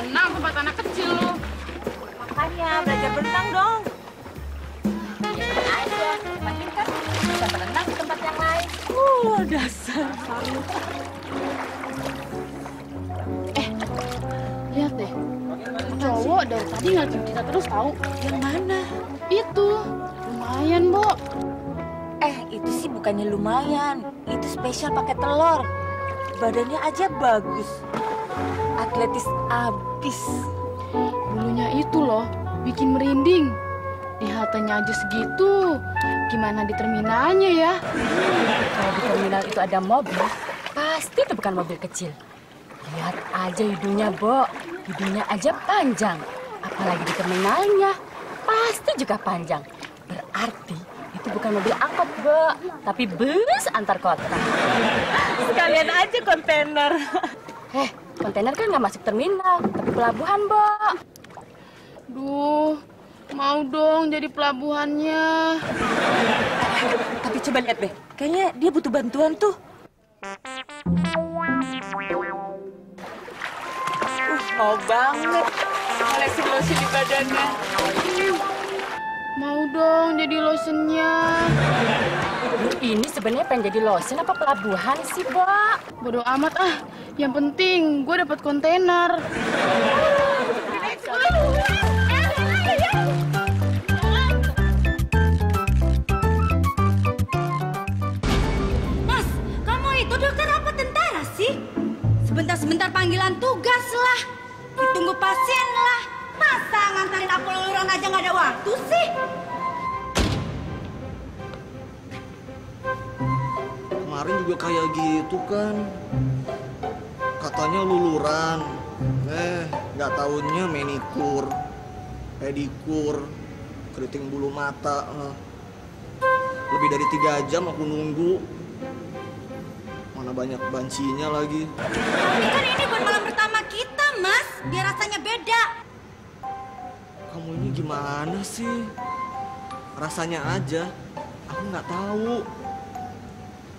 renang tempat anak kecil lu. Makanya belajar berenang dong. Aja. Makin kan bisa berenang di tempat yang lain. Uh, dasar Faruk. Lihat deh. Cowok dari tadi ngeliatin kita terus tahu. Yang mana? Itu. Lumayan, Bo. Eh, itu sih bukannya lumayan. Itu spesial pakai telur. Badannya aja bagus. Atletis abis. Bulunya itu loh, bikin merinding. Di haltenya aja segitu. Gimana di terminalnya ya? Kalau di terminal itu ada mobil, pasti itu bukan mobil kecil. Lihat aja hidungnya, Bo. Hidungnya aja panjang. Apalagi di terminalnya, pasti juga panjang. Berarti itu bukan mobil angkot, Bo. Tapi bus antar kota. Sekalian aja kontainer. Eh, kontainer kan nggak masuk terminal, tapi pelabuhan, Bo. Duh, mau dong jadi pelabuhannya. Tapi coba lihat deh. Kayaknya dia butuh bantuan tuh. Uh, mau banget. Olesi-losi di badannya. Mau dong jadi lotionnya. Ini sebenarnya pengen jadi lotion apa pelabuhan sih, Bo? Bodoh amat ah. Yang penting gue dapat kontainer. Mas, kamu itu dokter apa tentara sih? Sebentar-sebentar panggilan tugas lah. Ditunggu pasien lah. Masa ngantarin aku luluran aja nggak ada waktu sih? Kemarin juga kayak gitu kan. Katanya luluran. Eh, nggak tahunya manikur, pedikur, keriting bulu mata. eh. Lebih dari tiga jam aku nunggu. Mana banyak bancinya lagi. Tapi kan ini buat malam pertama kita, Mas. Biar rasanya beda. Kamu ini gimana sih? Rasanya aja. Aku nggak tahu.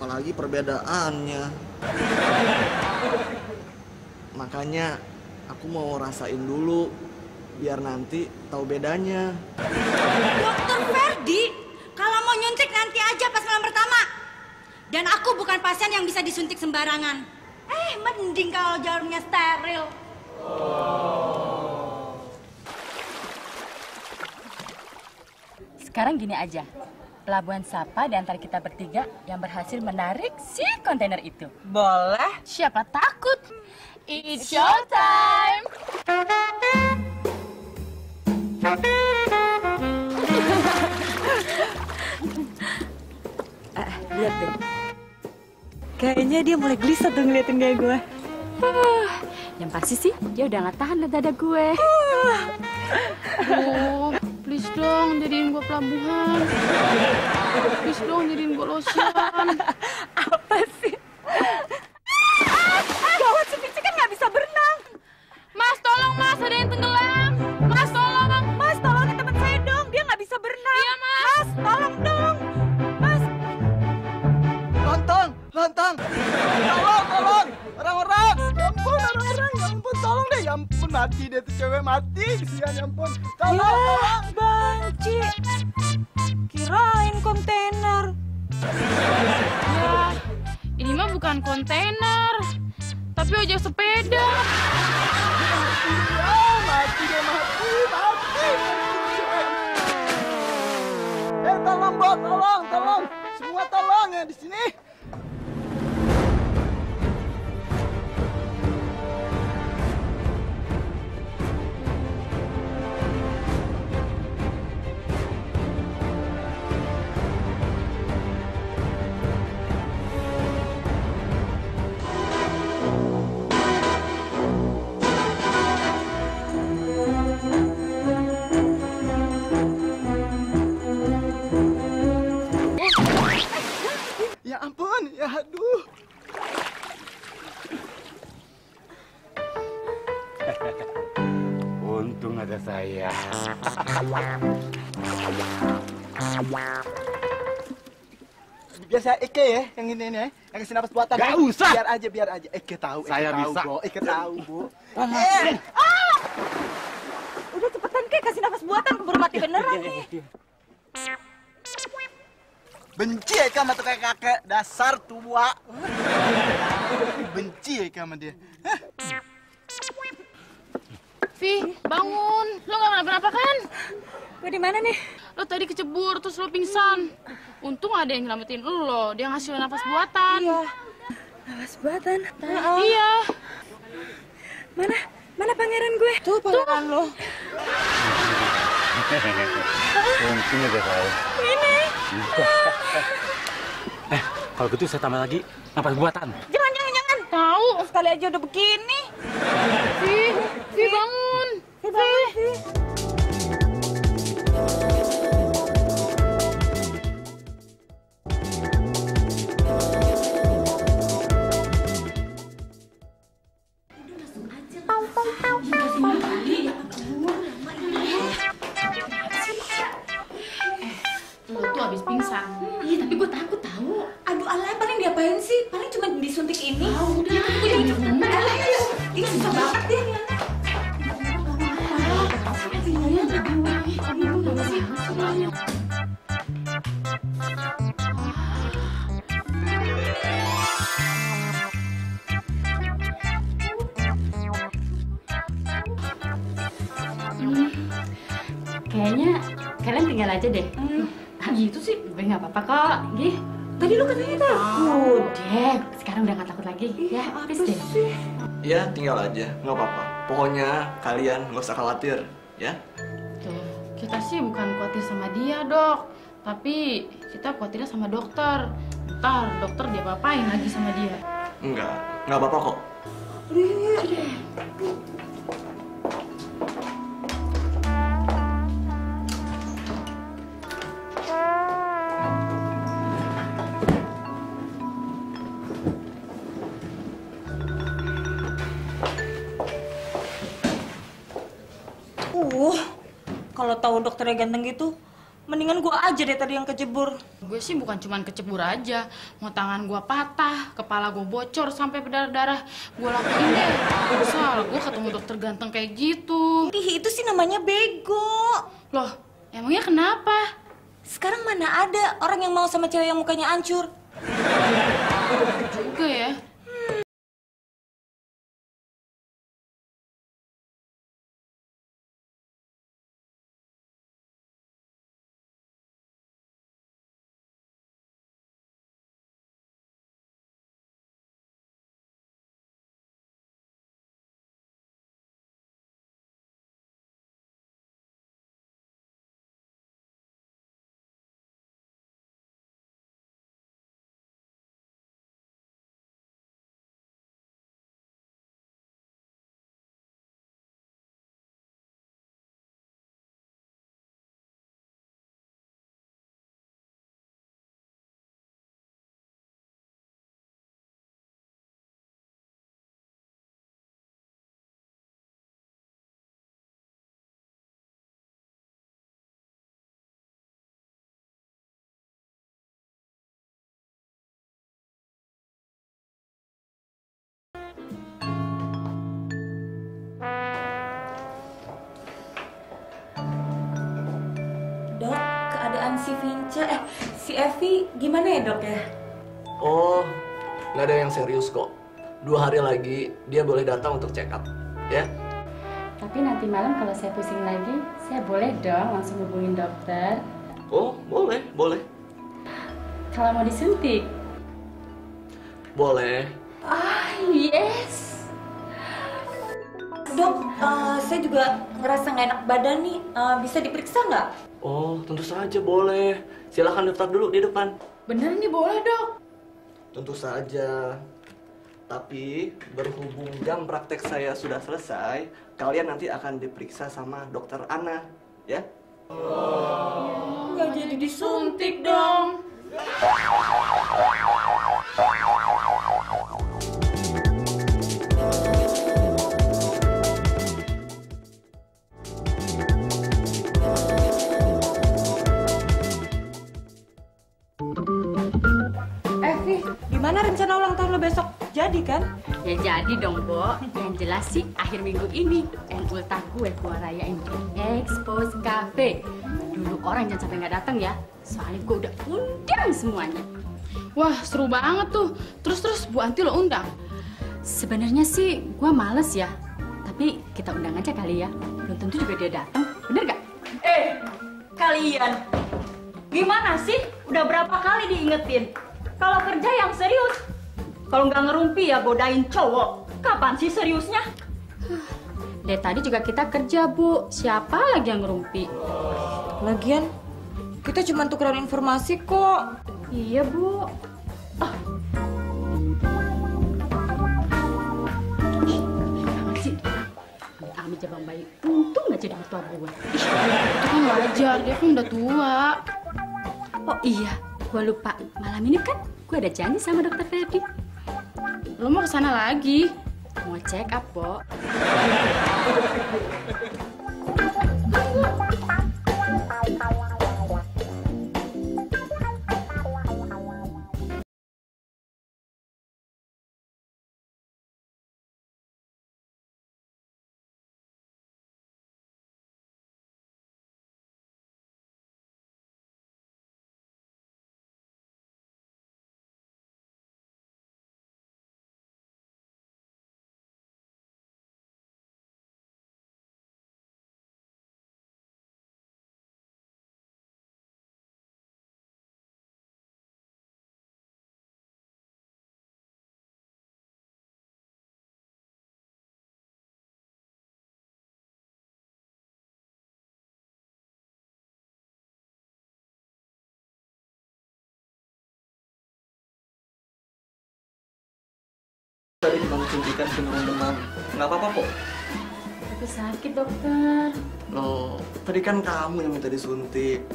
Apalagi perbedaannya. Makanya aku mau rasain dulu biar nanti tahu bedanya. Dokter Ferdi, kalau mau nyuntik nanti aja pas malam pertama. Dan aku bukan pasien yang bisa disuntik sembarangan. Eh, mending kalau jarumnya steril. Sekarang gini aja. Pelabuhan siapa di antara kita bertiga yang berhasil menarik si kontainer itu? Boleh. Siapa takut? It's showtime! Ah, lihat deh. Kayaknya dia mulai gelisah tuh ngeliatin kayak gue. Yang pasti sih dia udah nggak tahan liat dada gue. Duh, please dong jadiin gue pelabuhan. Please dong jadiin gue lotion. ampun, mati deh tuh cewek mati. Kesian, ya ampun. Tolong, ya, tolong. banci. Kirain kontainer. Ya, ini mah bukan kontainer. Tapi ojek sepeda. Ya, mati deh, mati, mati. Eh, tolong, Bo, tolong, tolong. Semua tolong ya di sini. Eke ya, yang ini nih, yang kasih napas buatan. Gak usah. Biar aja, biar aja. Eke tahu, Eke Saya tahu, bisa. Bo. Eke tahu, Bu. Eh, Ah, Udah cepetan kek kasih nafas buatan keburu mati beneran nih. Benci ya sama tuh kayak kakek dasar tua. Benci ya sama dia. Vi, bangun. Lo gak kenapa-napa kan? Gue di mana nih? Lo tadi kecebur, terus lo pingsan. Untung ada yang nyelamatin lo. Dia ngasih lo nafas buatan. Iya. Nafas buatan. Iya. Mana? Mana pangeran gue? Tuh pangeran lo. Untungnya deh saya. Ini. Eh, kalau gitu saya tambah lagi nafas buatan. Jangan jangan jangan. Tahu. Sekali aja udah begini. Vi, Vi bangun. Vi. Lo aja deh. Ah, gitu sih, gue nggak apa-apa kok. Gih. Tadi lu katanya takut. Deh, sekarang udah nggak takut lagi. Ya, please deh. Ya, tinggal aja, nggak apa-apa. Pokoknya kalian nggak usah khawatir, ya. Tuh, kita sih bukan khawatir sama dia, dok. Tapi kita khawatirnya sama dokter. Ntar dokter dia apain lagi sama dia. Enggak, nggak apa-apa kok. Uh, tahu dokternya ganteng gitu, mendingan gua aja deh tadi yang kejebur. Gue sih bukan cuman kecebur aja, mau tangan gue patah, kepala gue bocor sampai berdarah-darah. Gue lakuin deh. Soal gue ketemu dokter ganteng kayak gitu. Ih, itu sih namanya bego. Loh, emangnya kenapa? Sekarang mana ada orang yang mau sama cewek yang mukanya hancur? Keadaan si Vinca, eh si Evi gimana ya dok ya? Oh, nggak ada yang serius kok. Dua hari lagi dia boleh datang untuk check up, ya. Tapi nanti malam kalau saya pusing lagi, saya boleh dong langsung hubungin dokter. Oh, boleh, boleh, Kalau mau disuntik. boleh. Ah, yes. Dok, eh, saya juga ngerasa nggak enak badan nih. Eh, bisa diperiksa nggak? Oh, tentu saja boleh. Silahkan daftar dulu di depan. Bener nih boleh dok. Tentu saja. Tapi berhubung jam praktek saya sudah selesai, kalian nanti akan diperiksa sama dokter Ana, ya? Nggak jadi Disuntik dong. Gimana rencana ulang tahun lo besok? Jadi kan? Ya jadi dong, Bo. Yang jelas sih akhir minggu ini. Yang ultah gue gua rayain di Expose Cafe. Dulu orang jangan sampai nggak datang ya. Soalnya gue udah undang semuanya. Wah, seru banget tuh. Terus-terus Bu Anti lo undang. Sebenarnya sih gue males ya. Tapi kita undang aja kali ya. Belum tentu juga dia datang. Bener gak? Eh, kalian. Gimana sih? Udah berapa kali diingetin? Kalau kerja yang serius. Kalau nggak ngerumpi ya godain cowok. Kapan sih seriusnya? Dari tadi juga kita kerja, Bu. Siapa lagi yang ngerumpi? Lagian, kita cuma tukeran informasi kok. Iya, Bu. Ah. Jabang bayi. Untung aja di mertua gue. Ih, itu kan wajar, dia kan udah tua. Oh iya, gue lupa. Malam ini kan gue ada janji sama dokter Ferdi. Lo mau ke sana lagi? Mau check up, Bo. Suntikan penurun demam. Nggak apa-apa kok. Tapi sakit, dokter. Loh, tadi kan kamu yang minta disuntik.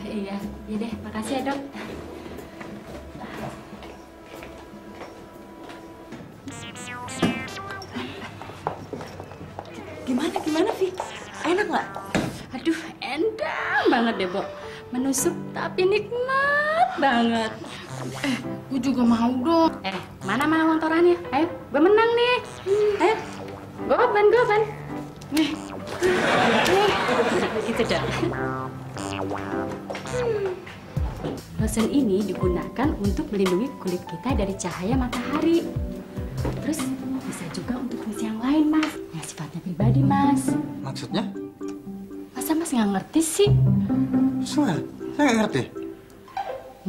Eh, iya, iya deh. Makasih ya, dok. Gimana, gimana, Vi? Enak nggak? Aduh, endang banget deh, Bo. Menusuk tapi nikmat banget. Gue juga mau dong. Eh, mana mana uang torannya? Ayo, gue menang nih. Ayo, goban, goban. Nih, nih, gitu dong. Lotion ini digunakan untuk melindungi kulit kita dari cahaya matahari. Terus bisa juga untuk fungsi yang lain, Mas. Yang sifatnya pribadi, Mas. Maksudnya? Masa Mas nggak ngerti sih? Soal, saya nggak ngerti.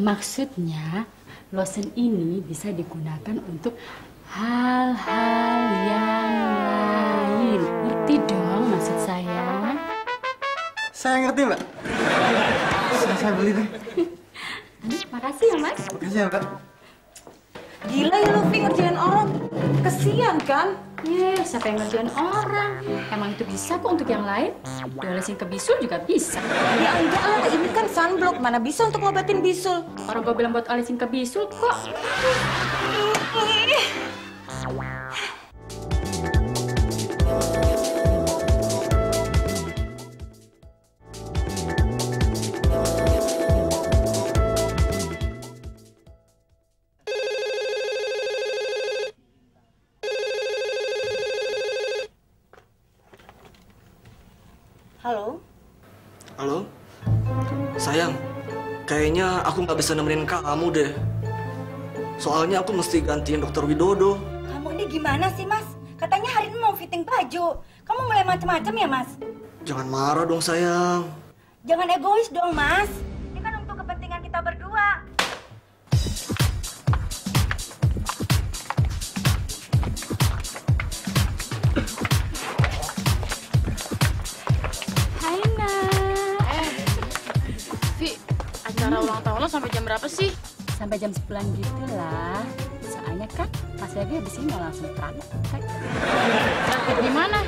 Maksudnya, lotion ini bisa digunakan untuk hal-hal yang lain. Ngerti dong maksud saya? Saya ngerti, Mbak. Saya, saya beli deh. Makasih ya, Mas. Makasih ya, Mbak. Gila ya lu, Vi, ngerjain orang. Kesian kan? Ya, siapa yang ngerjain orang? Emang itu bisa kok untuk yang lain? Diolesin ke bisul juga bisa. Ya enggak lah, ini kan sunblock. Mana bisa untuk ngobatin bisul? Orang gue bilang buat olesin ke bisul kok. Halo? Halo? Sayang, kayaknya aku nggak bisa nemenin kamu deh. Soalnya aku mesti gantiin dokter Widodo. Kamu ini gimana sih, Mas? Katanya hari ini mau fitting baju. Kamu mulai macam-macam ya, Mas? Jangan marah dong sayang. Jangan egois dong, Mas. Ulang tahun lo sampai jam berapa sih? Sampai jam 10 gitu lah. Soalnya kan Mas Regi habis ini langsung praktek. Praktek di mana?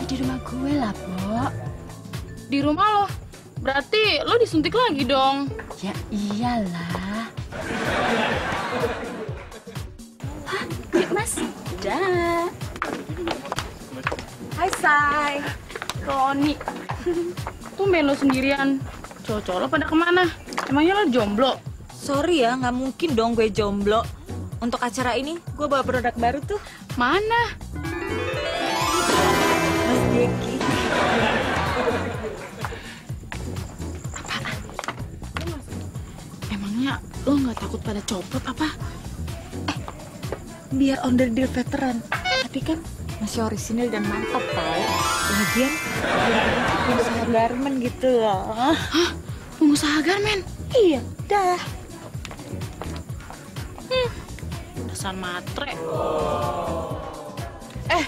Ya, di rumah gue lah, Bo. Di rumah lo. Berarti lo disuntik lagi dong. Ya iyalah. Hah, yuk mas. Dah. Hai, Say. Roni. Tumben lo sendirian. Cowok-cowok lo pada ke mana? Emangnya lo jomblo? Sorry ya, nggak mungkin dong gue jomblo. Untuk acara ini, gue bawa produk baru tuh. Mana? Deki. Emangnya lo nggak takut pada copot apa? Biar onder deal veteran. Tapi kan masih orisinil dan mantap tau. Lagian, pengusaha garmen gitu loh. Hah? Pengusaha garmen? Iya, dah. Dasar matre. Eh,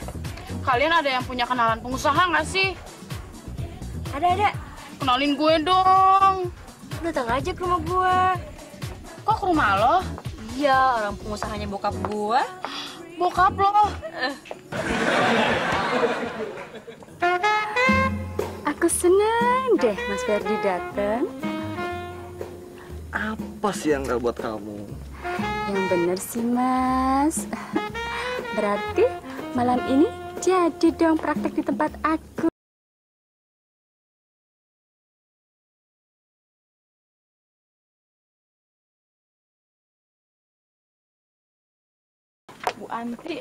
kalian ada yang punya kenalan pengusaha nggak sih? Ada, ada. Kenalin gue dong. Datang aja ke rumah gua. Kok ke rumah lo? Iya, orang pengusahanya bokap gua. Bokap lo. Aku senang deh Mas Ferdi datang. Apa sih yang nggak buat kamu? Yang bener sih Mas. Berarti malam ini jadi dong praktek di tempat aku. Bu Anti,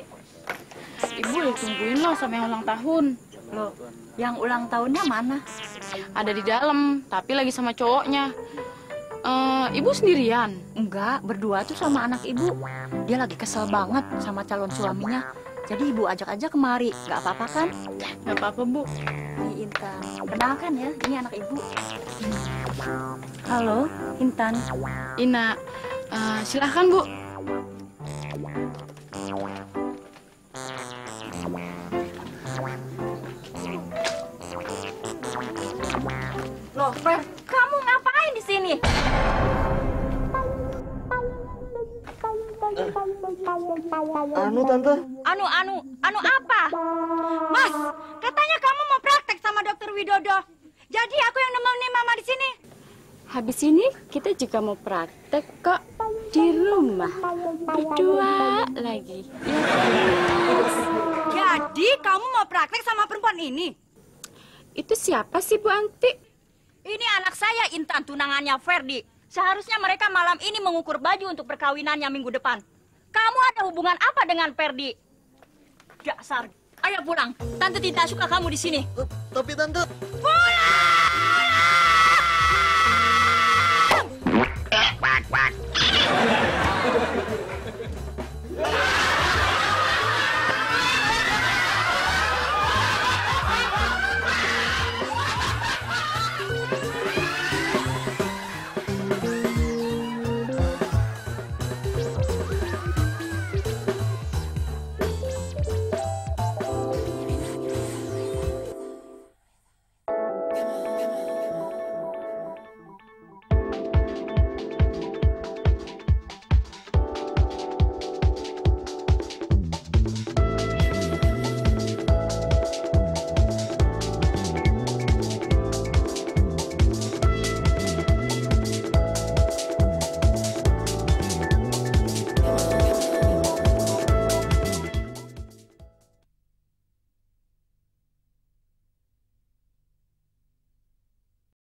ibu ditungguin lo sama yang ulang tahun. Loh, yang ulang tahunnya mana? Ada di dalam, tapi lagi sama cowoknya. Eh, ibu sendirian. Enggak, berdua tuh sama anak ibu. Dia lagi kesel banget sama calon suaminya. Jadi ibu ajak aja kemari. Gak apa-apa kan? Gak apa-apa, Bu. Ini Intan. Kenalkan ya, ini anak ibu. Halo, Intan. Ina, eh, silahkan, Bu. Loh, Fer, Anu tante, Anu, anu, anu apa? Mas, katanya kamu mau praktek sama dokter Widodo. Jadi aku yang nemenin mama di sini. Habis ini kita juga mau praktek kok di rumah. Berdua lagi. Jadi kamu mau praktek sama perempuan ini? Itu siapa sih Bu Anti? Ini anak saya Intan tunangannya Ferdi. Seharusnya mereka malam ini mengukur baju untuk perkawinannya minggu depan. Kamu ada hubungan apa dengan Ferdi? Dasar. Ayo pulang. Tante tidak suka kamu di sini. Eh, tapi tante!